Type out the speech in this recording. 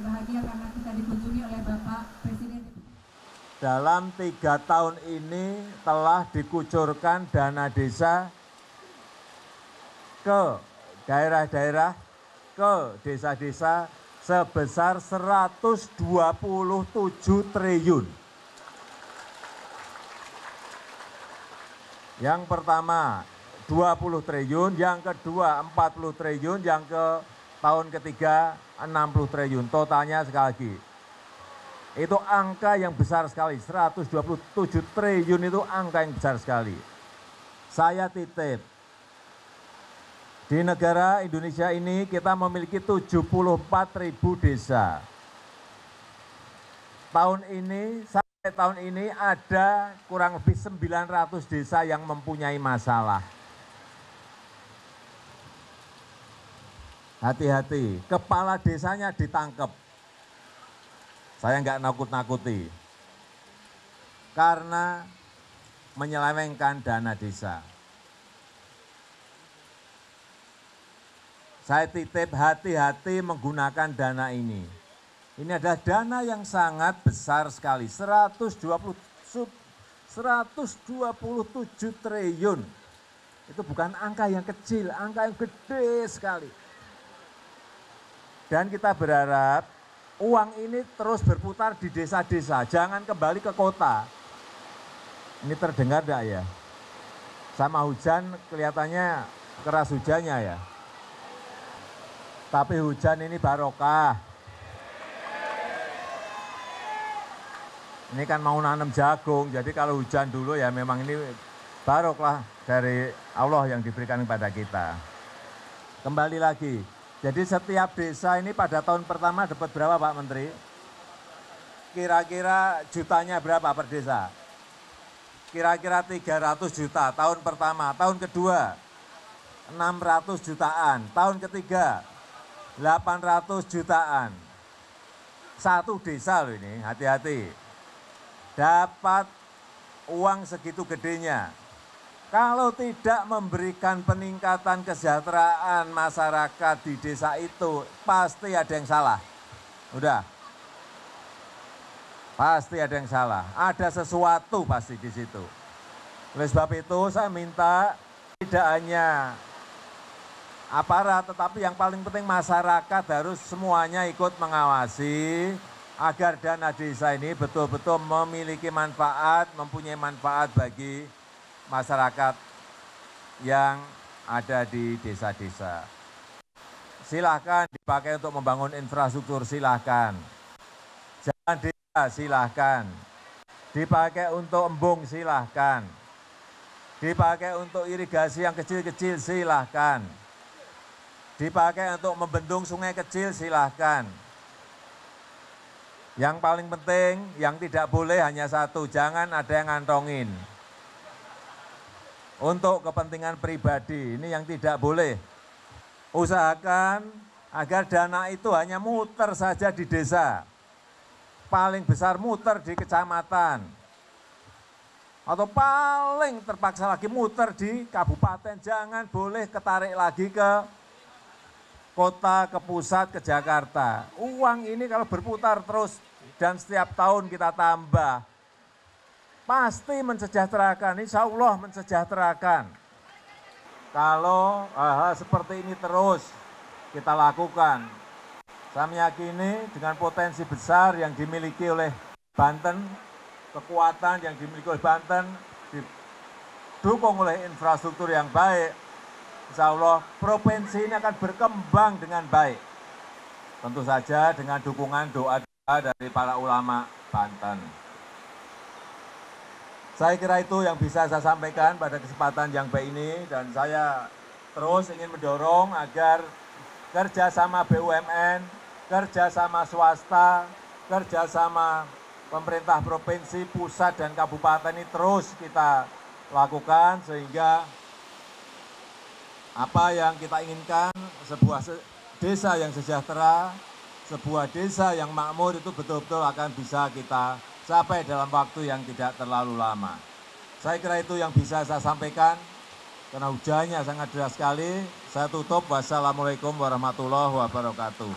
bahagia karena kita dikunjungi oleh Bapak Presiden. Dalam tiga tahun ini telah dikucurkan dana desa ke daerah-daerah, ke desa-desa sebesar 127 triliun. Yang pertama 20 triliun, yang kedua 40 triliun, yang ke tahun ketiga 60 triliun. Totalnya sekali lagi itu angka yang besar sekali, 127 triliun itu angka yang besar sekali. Saya titip, di negara Indonesia ini kita memiliki 74 ribu desa. Tahun ini, sampai tahun ini ada kurang lebih 900 desa yang mempunyai masalah. Hati-hati, kepala desanya ditangkap saya enggak nakut-nakuti. Karena menyelewengkan dana desa. Saya titip hati-hati menggunakan dana ini. Ini adalah dana yang sangat besar sekali, 120, 127 triliun. Itu bukan angka yang kecil, angka yang gede sekali. Dan kita berharap uang ini terus berputar di desa-desa, jangan kembali ke kota. Ini terdengar enggak ya? Sama hujan kelihatannya keras hujannya ya. Tapi hujan ini barokah. Ini kan mau nanam jagung, jadi kalau hujan dulu ya memang ini barokah dari Allah yang diberikan kepada kita. Kembali lagi, jadi setiap desa ini pada tahun pertama dapat berapa Pak Menteri? Kira-kira jutanya berapa per desa? Kira-kira 300 juta tahun pertama. Tahun kedua 600 jutaan. Tahun ketiga 800 jutaan. Satu desa loh ini, hati-hati. Dapat uang segitu gedenya kalau tidak memberikan peningkatan kesejahteraan masyarakat di desa itu, pasti ada yang salah. Udah. Pasti ada yang salah. Ada sesuatu pasti di situ. Oleh sebab itu saya minta tidak hanya aparat, tetapi yang paling penting masyarakat harus semuanya ikut mengawasi agar dana desa ini betul-betul memiliki manfaat, mempunyai manfaat bagi masyarakat yang ada di desa-desa. Silahkan dipakai untuk membangun infrastruktur, silahkan. Jalan desa, silahkan. Dipakai untuk embung, silahkan. Dipakai untuk irigasi yang kecil-kecil, silahkan. Dipakai untuk membendung sungai kecil, silahkan. Yang paling penting, yang tidak boleh hanya satu, jangan ada yang ngantongin untuk kepentingan pribadi. Ini yang tidak boleh. Usahakan agar dana itu hanya muter saja di desa. Paling besar muter di kecamatan. Atau paling terpaksa lagi muter di kabupaten. Jangan boleh ketarik lagi ke kota, ke pusat, ke Jakarta. Uang ini kalau berputar terus dan setiap tahun kita tambah, pasti mensejahterakan, insya Allah mensejahterakan. Kalau hal-hal seperti ini terus kita lakukan, saya meyakini dengan potensi besar yang dimiliki oleh Banten, kekuatan yang dimiliki oleh Banten, didukung oleh infrastruktur yang baik, insya Allah provinsi ini akan berkembang dengan baik. Tentu saja dengan dukungan doa-doa dari para ulama Banten. Saya kira itu yang bisa saya sampaikan pada kesempatan yang baik ini dan saya terus ingin mendorong agar kerjasama BUMN, kerjasama swasta, kerjasama pemerintah provinsi, pusat dan kabupaten ini terus kita lakukan sehingga apa yang kita inginkan sebuah desa yang sejahtera, sebuah desa yang makmur itu betul-betul akan bisa kita sampai dalam waktu yang tidak terlalu lama. Saya kira itu yang bisa saya sampaikan, karena hujannya sangat deras sekali. Saya tutup, wassalamualaikum warahmatullahi wabarakatuh.